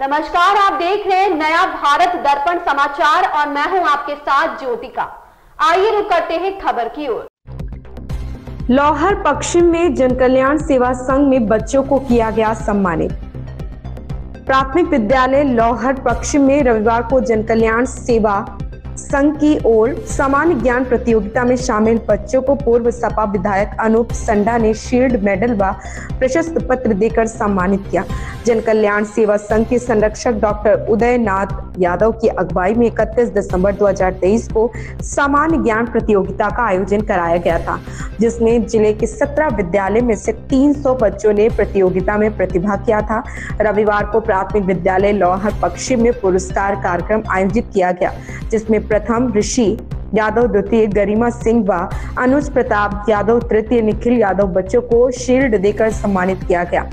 नमस्कार, आप देख रहे हैं नया भारत दर्पण समाचार और मैं हूँ आपके साथ ज्योतिका। आइए रुक करते हैं खबर की ओर। लौहर, पश्चिम में जनकल्याण सेवा संघ में बच्चों को किया गया सम्मानित। प्राथमिक विद्यालय लौहर, पश्चिम में रविवार को जनकल्याण सेवा संघ की ओर सामान्य ज्ञान प्रतियोगिता में शामिल बच्चों को पूर्व सपा विधायक अनूप संडा ने शील्ड मेडल व प्रशस्त पत्र देकर सम्मानित किया। जन कल्याण सेवा संघ के संरक्षक डॉक्टर उदय नाथ यादव की अगुवाई में 31 दिसंबर 2023 को सामान्य ज्ञान प्रतियोगिता का आयोजन कराया गया था, जिसमें ज़िले के 17 विद्यालय में से 300 बच्चों ने प्रतियोगिता में प्रतिभा किया था। रविवार को प्राथमिक विद्यालय लौहर पश्चिम में पुरस्कार कार्यक्रम आयोजित किया गया, जिसमें प्रथम ऋषि यादव, द्वितीय गरिमा सिंह व अनुज प्रताप यादव, तृतीय निखिल यादव बच्चों को शील्ड देकर सम्मानित किया गया।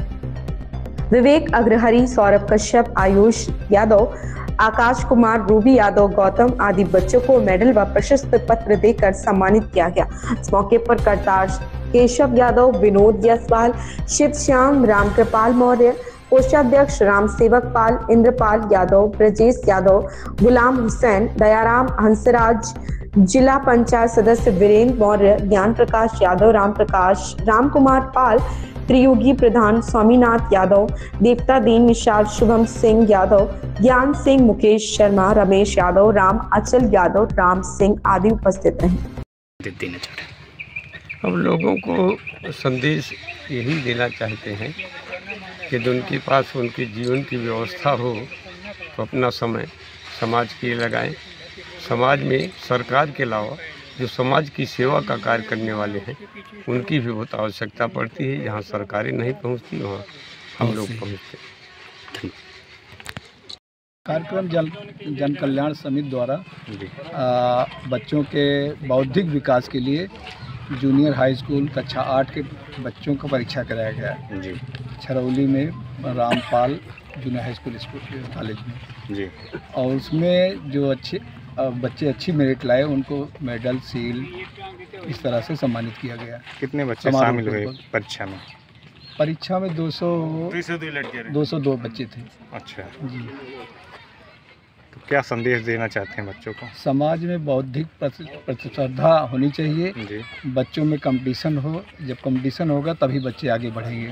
विवेक अग्रहरी, सौरभ कश्यप, आयुष यादव, आकाश कुमार, रूबी यादव, गौतम आदि बच्चों को मेडल व प्रशस्त पत्र देकर सम्मानित किया गया। इस मौके पर करतार केशव यादव, विनोद जायसवाल शिव श्याम, रामकृपाल मौर्य कोषाध्यक्ष राम सेवक पाल इंद्रपाल यादव ब्रजेश यादव गुलाम हुसैन दयाराम हंसराज जिला पंचायत सदस्य वीरेंद्र मौर्य ज्ञान प्रकाश यादव राम प्रकाश राम कुमार पाल त्रियोगी प्रधान स्वामीनाथ यादव देवता दीन निषाद शुभम सिंह यादव ज्ञान सिंह मुकेश शर्मा रमेश यादव राम अचल यादव राम सिंह आदि उपस्थित रहे। हम लोगों को संदेश यही देना चाहते हैं कि उनके पास उनके जीवन की व्यवस्था हो तो अपना समय समाज के लिए लगाएँ। समाज में सरकार के अलावा जो समाज की सेवा का कार्य करने वाले हैं उनकी भी बहुत आवश्यकता पड़ती है। जहाँ सरकारें नहीं पहुँचती वहाँ हम लोग पहुँचते कार्यक्रम जन जन कल्याण समिति द्वारा आ, बच्चों के बौद्धिक विकास के लिए जूनियर हाई स्कूल कक्षा आठ के बच्चों का परीक्षा कराया गया। है जी। छरौली में Rampal junior high school school college में। जी। और उसमें जो अच्छे बच्चे अच्छी मेरिट लाए उनको मेडल सील इस तरह से सम्मानित किया गया। कितने बच्चे शामिल हुए परीक्षा में? परीक्षा में 200 202 बच्चे थे। अच्छा। जी। क्या संदेश देना चाहते हैं बच्चों को? समाज में बौद्धिक प्रतिस्पर्धा होनी चाहिए। जी। बच्चों में कंपटीशन हो जब कंपटीशन होगा तभी बच्चे आगे बढ़ेंगे।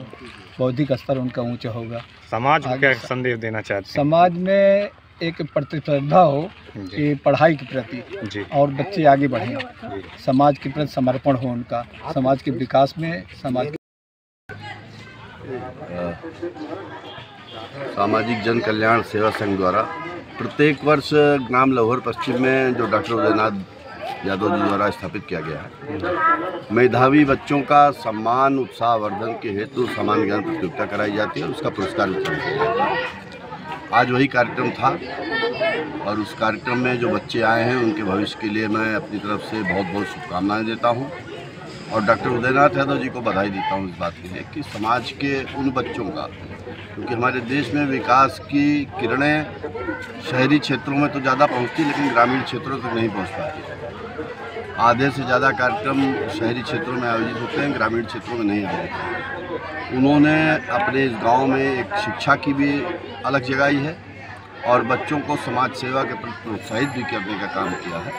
बौद्धिक स्तर उनका ऊँचा होगा। समाज को क्या संदेश देना चाहते हैं? समाज में एक प्रतिस्पर्धा हो कि पढ़ाई के प्रति और बच्चे आगे बढ़ें। समाज के प्रति समर्पण हो उनका। समाज के विकास में समाज के सामाजिक जन कल्याण सेवा संघ द्वारा प्रत्येक वर्ष ग्राम लौहर, पश्चिम में जो डॉक्टर उदयनाथ यादव जी द्वारा स्थापित किया गया है, मेधावी बच्चों का सम्मान, उत्साहवर्धन के हेतु समान ज्ञान प्रतियोगिता कराई जाती है और उसका पुरस्कार वितरण किया जाता है। आज वही कार्यक्रम था और उस कार्यक्रम में जो बच्चे आए हैं, उनके भविष्य के लिए मैं अपनी तरफ़ से बहुत बहुत शुभकामनाएँ देता हूँ। और डॉक्टर उदयनाथ यादव जी को बधाई देता हूँ इस बात के लिए कि समाज के उन बच्चों का, क्योंकि हमारे देश में विकास की किरणें शहरी क्षेत्रों में तो ज़्यादा पहुँचती लेकिन ग्रामीण क्षेत्रों तक तो नहीं पहुँच पाती। आधे से ज़्यादा कार्यक्रम शहरी क्षेत्रों में आयोजित होते हैं, ग्रामीण क्षेत्रों में नहीं आयोजित उन्होंने अपने इस गाँव में एक शिक्षा की भी अलग जगाई है और बच्चों को समाज सेवा के प्रति प्रोत्साहित भी करने का काम किया है।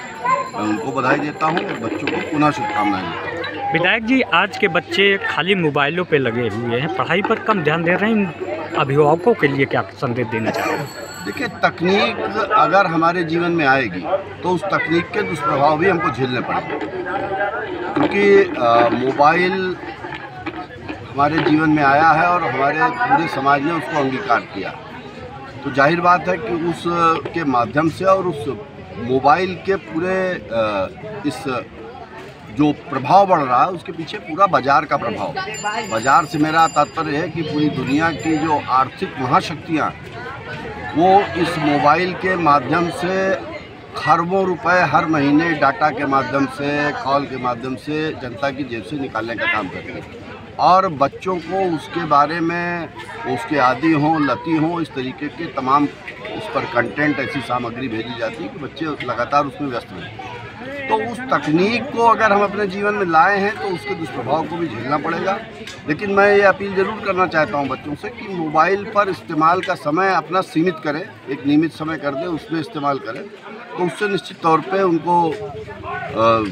मैं उनको बधाई देता हूँ और बच्चों को पुनः शुभकामनाएँ देता हूँ। विधायक जी, आज के बच्चे खाली मोबाइलों पे लगे हुए हैं। पढ़ाई पर कम ध्यान दे रहे हैं। अभिभावकों के लिए क्या संदेश देना चाहते हैं देखिए, तकनीक अगर हमारे जीवन में आएगी तो उस तकनीक के दुष्प्रभाव भी हमको झेलने पड़ेंगे। क्योंकि मोबाइल हमारे जीवन में आया है और हमारे पूरे समाज ने उसको अंगीकार किया। तो ज़ाहिर बात है कि उस के माध्यम से और उस मोबाइल के पूरे इस जो प्रभाव बढ़ रहा है, उसके पीछे पूरा बाज़ार का प्रभाव। बाज़ार से मेरा तात्पर्य है कि पूरी दुनिया की जो आर्थिक महाशक्तियाँ, वो इस मोबाइल के माध्यम से खरबों रुपए हर महीने डाटा के माध्यम से, कॉल के माध्यम से जनता की जेब से निकालने का काम करते हैं। और बच्चों को उसके बारे में, उसके आदि हों, लती हों, इस तरीके के तमाम उस पर कंटेंट ऐसी सामग्री भेजी जाती है कि बच्चे लगातार उसमें व्यस्त रहते हैं तो उस तकनीक को अगर हम अपने जीवन में लाए हैं तो उसके दुष्प्रभाव को भी झेलना पड़ेगा। लेकिन मैं ये अपील ज़रूर करना चाहता हूँ बच्चों से कि मोबाइल पर इस्तेमाल का समय अपना सीमित करें एक नियमित समय कर दें उसमें इस्तेमाल करें। तो उससे निश्चित तौर पे उनको अ,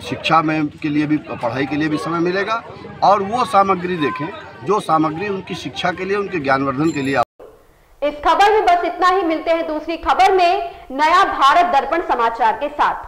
शिक्षा में के लिए भी पढ़ाई के लिए भी समय मिलेगा। और वो सामग्री देखें जो सामग्री उनकी शिक्षा के लिए उनके ज्ञानवर्धन के लिए इस खबर में बस इतना ही मिलते हैं दूसरी खबर में नया भारत दर्पण समाचार के साथ।